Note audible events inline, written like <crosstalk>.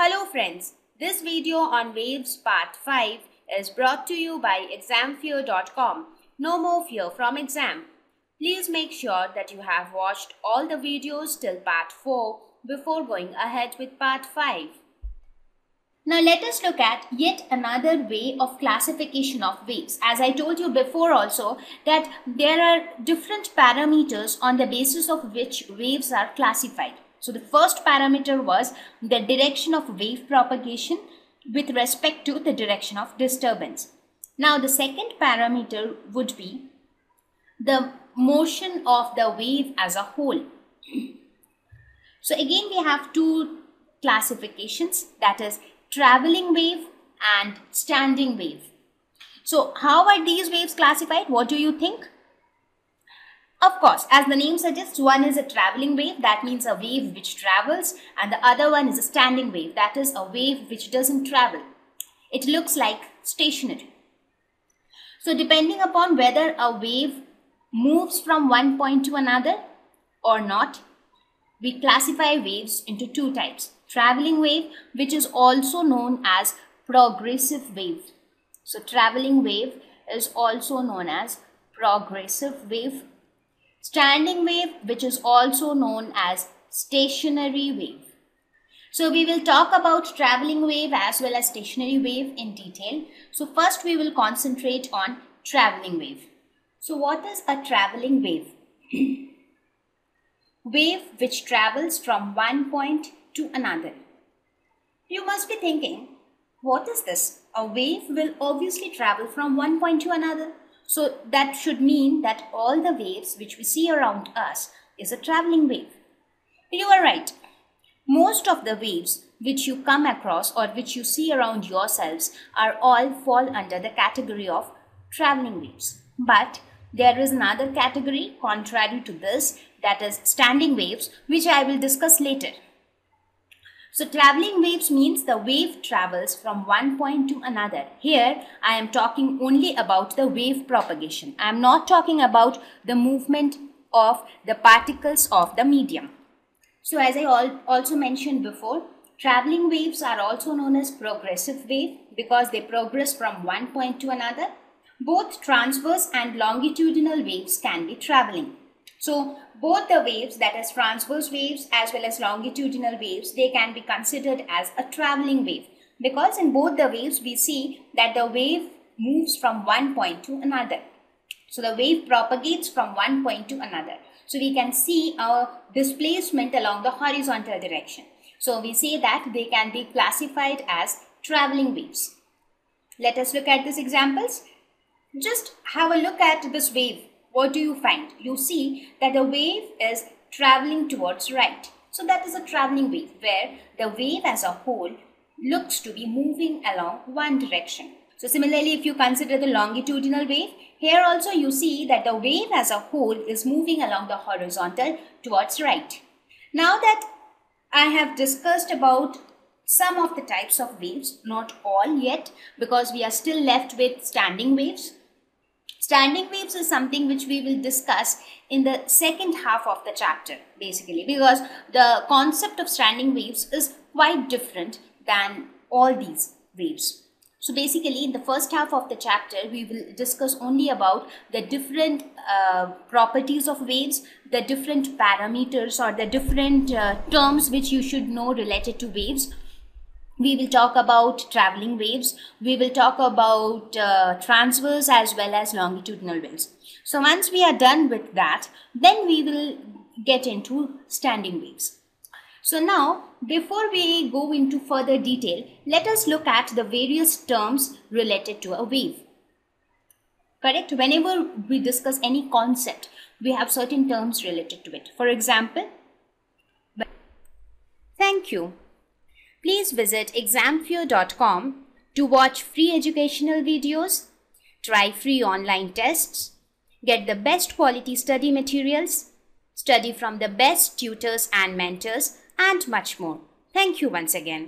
Hello friends, this video on Waves Part 5 is brought to you by examfear.com. No more fear from exam. Please make sure that you have watched all the videos till Part 4 before going ahead with Part 5. Now let us look at yet another way of classification of waves. As I told you before also that there are different parameters on the basis of which waves are classified. So the first parameter was the direction of wave propagation with respect to the direction of disturbance. Now the second parameter would be the motion of the wave as a whole. <clears throat> So again we have two classifications that is traveling wave and standing wave. So how are these waves classified? What do you think? Of course, as the name suggests, one is a traveling wave, that means a wave which travels, and the other one is a standing wave, that is a wave which doesn't travel. It looks like stationary. So depending upon whether a wave moves from one point to another or not, we classify waves into two types. Traveling wave, which is also known as progressive wave. So traveling wave is also known as progressive wave standing wave which is also known as stationary wave. So we will talk about traveling wave as well as stationary wave in detail. So first we will concentrate on traveling wave. So what is a traveling wave? <clears throat> wave which travels from one point to another. You must be thinking, what is this? A wave will obviously travel from one point to another. So that should mean that all the waves which we see around us is a traveling wave. You are right. Most of the waves which you come across or which you see around yourselves are all fall under the category of traveling waves. But there is another category contrary to this that is standing waves which I will discuss later. So traveling waves means the wave travels from one point to another. Here I am talking only about the wave propagation. I am not talking about the movement of the particles of the medium. So as I also mentioned before, traveling waves are also known as progressive wave because they progress from one point to another. Both transverse and longitudinal waves can be traveling. So both the waves that is transverse waves as well as longitudinal waves they can be considered as a traveling wave because in both the waves we see that the wave moves from one point to another. So the wave propagates from one point to another. So we can see a displacement along the horizontal direction. So we say that they can be classified as traveling waves. Let us look at these examples. Just have a look at this wave what do you find? You see that the wave is traveling towards right. So that is a traveling wave where the wave as a whole looks to be moving along one direction. So similarly, if you consider the longitudinal wave, here also you see that the wave as a whole is moving along the horizontal towards right. Now that I have discussed about some of the types of waves, not all yet because we are still left with standing waves. Standing waves is something which we will discuss in the second half of the chapter basically because the concept of standing waves is quite different than all these waves. So basically in the first half of the chapter we will discuss only about the different uh, properties of waves, the different parameters or the different uh, terms which you should know related to waves we will talk about traveling waves. We will talk about uh, transverse as well as longitudinal waves. So once we are done with that then we will get into standing waves. So now before we go into further detail let us look at the various terms related to a wave. Correct? Whenever we discuss any concept we have certain terms related to it. For example thank you Please visit examfear.com to watch free educational videos, try free online tests, get the best quality study materials, study from the best tutors and mentors, and much more. Thank you once again.